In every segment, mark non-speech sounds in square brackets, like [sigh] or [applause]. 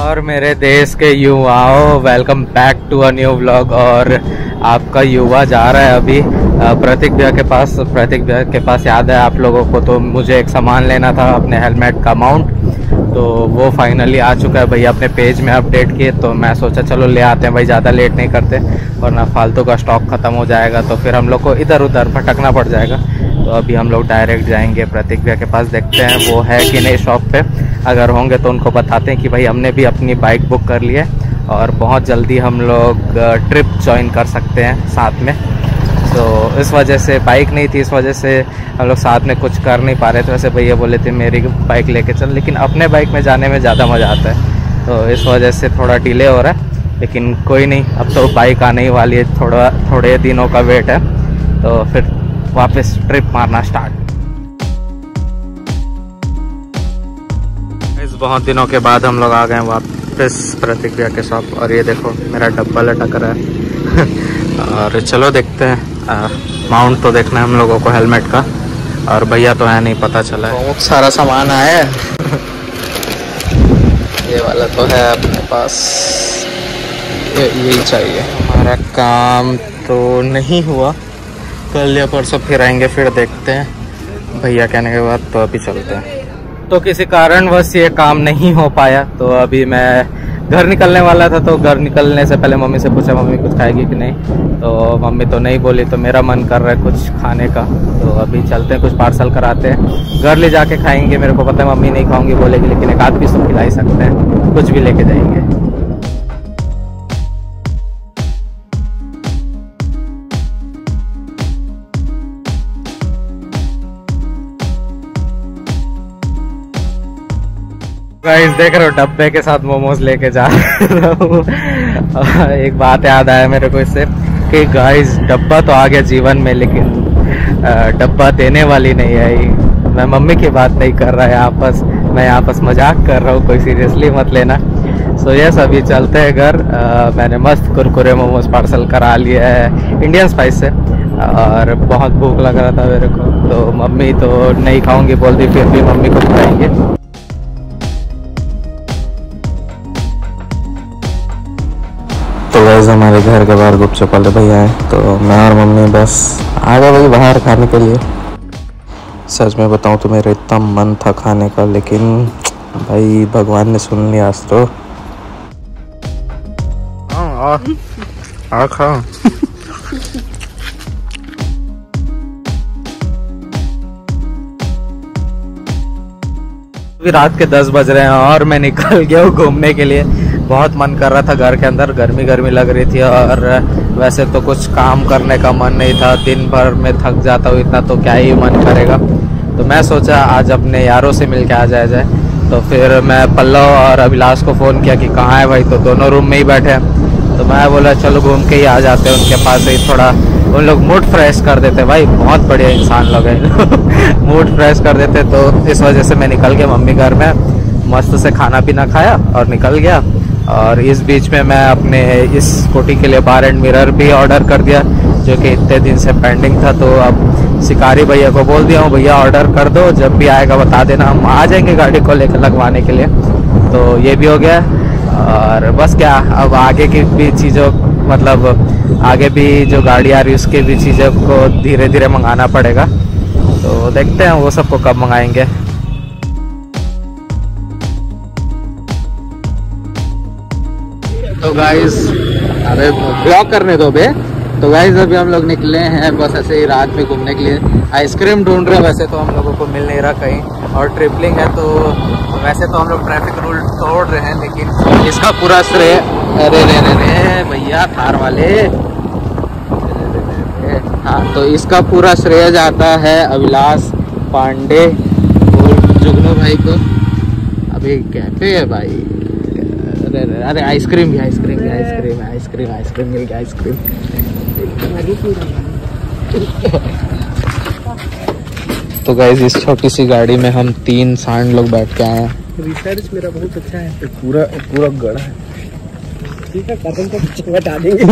और मेरे देश के युवाओं welcome back to a new vlog और आपका युवा जा रहा है अभी। प्रतीक भैया के पास, प्रतीक भैया के पास याद है आप लोगों को तो मुझे एक सामान लेना था अपने हेलमेट का माउंट तो वो फाइनली आ चुका है भैया, अपने पेज में अपडेट किए तो मैं सोचा चलो ले आते हैं भाई, ज़्यादा लेट नहीं करते, वरना फालतू का स्टॉक ख़त्म हो जाएगा तो फिर हम लोग को इधर उधर भटकना पड़ जाएगा। तो अभी हम लोग डायरेक्ट जाएँगे, प्रतीक भैया के पास देखते हैं, वो है कि नहीं शॉप पे। अगर होंगे तो उनको बताते हैं कि भाई हमने भी अपनी बाइक बुक कर ली है और बहुत जल्दी हम लोग ट्रिप ज्वाइन कर सकते हैं साथ में। तो इस वजह से बाइक नहीं थी, इस वजह से हम लोग साथ में कुछ कर नहीं पा रहे थे। वैसे भैया बोले थे, मेरी बाइक लेके चल। लेकिन अपने बाइक में जाने में ज़्यादा मज़ा आता है। तो इस वजह से थोड़ा डिले हो रहा है, लेकिन कोई नहीं, अब तो बाइक आने ही वाली है, थोड़ा, थोड़े दिनों का वेट है। तो फिर वापस ट्रिप मारना स्टार्ट। इस बहुत दिनों के बाद हम लोग आ गए वापस प्रतिक्रिया के शॉप। और ये देखो मेरा डब्बा लटक रहा है। [laughs] और चलो देखते हैं। माउंट तो देखना है हम लोगों को हेलमेट का। और भैया तो है नहीं पता चला है। बहुत सारा सामान आया है। [laughs] ये वाला तो है अपने पास। ये यही चाहिए। हमारा काम तो नहीं हुआ। कल या परसों फिर आएँगे, फिर देखते हैं। भैया कहने के बाद तो अभी चलते हैं। तो किसी कारण बस ये काम नहीं हो पाया तो अभी मैं घर निकलने वाला था तो घर निकलने से पहले मम्मी से पूछा, मम्मी कुछ खाएगी कि नहीं? तो मम्मी तो नहीं बोली तो मेरा मन कर रहा है कुछ खाने का। तो अभी चलते हैं, कुछ पार्सल कराते हैं। घर ले जाके खाएँगे, मेरे को पता है मम्मी नहीं खाऊँगी, बोलेगी, लेकिन एक आध पीस तो खिला ही सकते हैं। कुछ भी लेके जाएँगे। गाइस देख रहे हो, डब्बे के साथ मोमोज लेके जा रहा हूँ। एक बात याद आया मेरे को इससे, कि गाइस डब्बा तो आ गया जीवन में, लेकिन डब्बा देने वाली नहीं आई मैं मम्मी की बात नहीं कर रहा है, आपस, मैं आपस मज़ाक कर रहा हूँ, कोई सीरियसली मत लेना। सो यस अभी चलते हैं घर। मैंने मस्त कुरकुरे मोमोज पार्सल करा लिया है इंडियन स्पाइस से। और बहुत भूख लग रहा था मेरे को तो मम्मी तो नहीं खाऊँगी बोल दी फिर भी मम्मी को खिलाएँगे हमारे घर के बाहर गुपचुप वाले भैया हैं तो मैं और मम्मी बस आ गए भाई बाहर खाने के लिए। सच में बताऊँ तो मेरा इतना मन था खाने का लेकिन भाई भगवान ने सुन लिया आज तो। हाँ, आ खा। अभी रात के दस बज रहे हैं और मैं निकल गया हूँ घूमने के लिए। बहुत मन कर रहा था घर के अंदर। गर्मी गर्मी लग रही थी और वैसे तो कुछ काम करने का मन नहीं था। दिन भर में थक जाता हूँ इतना तो क्या ही मन करेगा? तो मैं सोचा आज अपने यारों से मिल के आ जाया जाए। तो फिर मैं पल्लव और अभिलाष को फ़ोन किया कि कहाँ है भाई? तो दोनों रूम में ही बैठे हैं। तो मैं बोला, चलो घूम के ही आ जाते हैं उनके पास ही। थोड़ा उन लोग मूड फ्रेश कर देते भाई, बहुत बढ़िया इंसान लोग हैं। [laughs] मूड फ्रेश कर देते तो इस वजह से मैं निकल गया मम्मी घर में। मस्त से खाना पीना खाया और निकल गया। और इस बीच में मैं अपने, इस स्कूटी के लिए बार एंड मिरर भी ऑर्डर कर दिया, जो कि इतने दिन से पेंडिंग था तो अब शिकारी भैया को बोल दिया हूँ, भैया ऑर्डर कर दो, जब भी आएगा बता देना, हम आ जाएँगे गाड़ी को लेकर लगवाने के लिए। तो ये भी हो गया, और बस क्या, अब आगे की भी चीज़ों मतलब आगे भी जो गाड़ी आ रही उसके भी चीज़ों को धीरे धीरे मंगाना पड़ेगा। तो देखते हैं, वो सबको कब मंगाएँगे। तो गाइस अरे ब्लॉक करने दो बे। तो गाइस अभी हम लोग निकले हैं बस ऐसे ही रात में घूमने के लिए। आइसक्रीम ढूंढ रहे हैं वैसे तो हम लोगों को मिल नहीं रहा कहीं। और ट्रिपलिंग है तो वैसे तो हम लोग ट्रैफ़िक रूल तोड़ रहे हैं, लेकिन इसका पूरा श्रेय अरे रे रे रे भैया, थार वाले। हाँ तो इसका पूरा श्रेय जाता है अभिलाष पांडे और जुगनू भाई को। अभी कैफ़े है भाई। अरे अरे आइसक्रीम भी आइसक्रीम भी आइसक्रीम आइसक्रीम आइसक्रीम मिल गया आइसक्रीम। तो गाइज़ इस छोटी सी गाड़ी में हम तीन सांड लोग बैठ के आए हैं। रिसर्च मेरा बहुत अच्छा है। पूरा पूरा गड़ा है। ठीक है कदम को बता देंगे।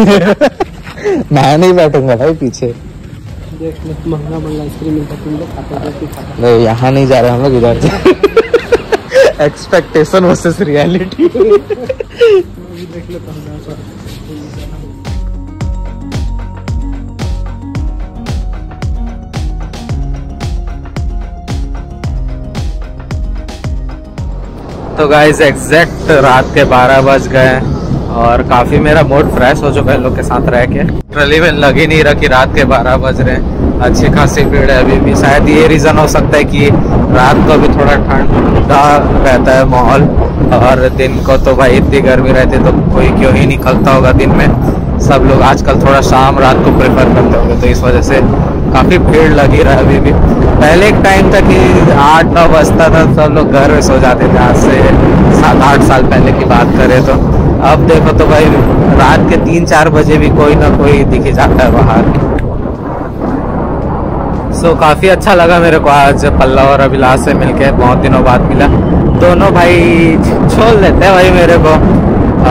मैं नहीं बैठूँगा भाई पीछे। देख महँगा महँगा आइसक्रीम मिलता तुम लोग खाते हो खाते नहीं यहाँ नहीं जा रहे हम लोग इधर। एक्सपेक्टेशन वर्सेस रियलिटी तो गाइज़ एग्जैक्ट रात के 12 बज गए और काफ़ी मेरा मूड फ्रेश हो चुका है लोग के साथ रह के। ट्रली में लग ही नहीं रहा कि रात के 12 बज रहे हैं। अच्छी खासी भीड़ है अभी भी। शायद ये रीजन हो सकता है कि रात को भी थोड़ा ठंडा रहता है माहौल, और दिन को तो भाई इतनी गर्मी रहती है तो कोई क्यों ही निकलता होगा दिन में। सब लोग आजकल थोड़ा शाम रात को प्रेफर करते होंगे तो इस वजह से काफ़ी भीड़ लगी रहा अभी भी। पहले एक टाइम था कि आठ नौ बजता था सब लोग घर में सो जाते थे। आज से सात, आठ साल पहले की बात करें तो। अब देखो तो भाई, रात के तीन चार बजे भी कोई ना कोई दिखे जाता है बाहर। सो काफ़ी अच्छा लगा मेरे को आज पल्लव और अभिलाष से मिलके। बहुत दिनों बाद मिला। दोनों भाई छोड़ देते हैं भाई मेरे को।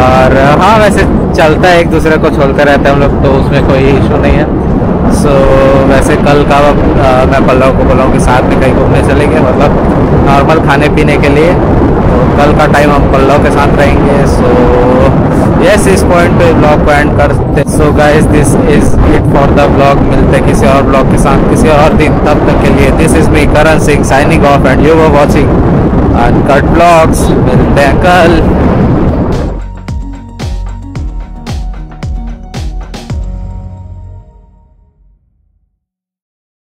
और हाँ वैसे चलता है एक दूसरे को छोड़ते रहते हैं हम लोग तो उसमें कोई इशू नहीं है। सो so, वैसे कल का आ, मैं पल्लव को बोला कि साथ में कहीं घूमने चलेंगे मतलब नॉर्मल खाने पीने के लिए। तो कल का टाइम हम पल्लव के साथ रहेंगे सो यस इस पॉइंट पे ब्लॉग को एंड करते so guys this is it for the blog मिलते किसी और ब्लॉग के साथ किसी और दिन। तब तक के लिए this is me Karan Singh signing off and you were watching cut blogs मिलते हैं कल।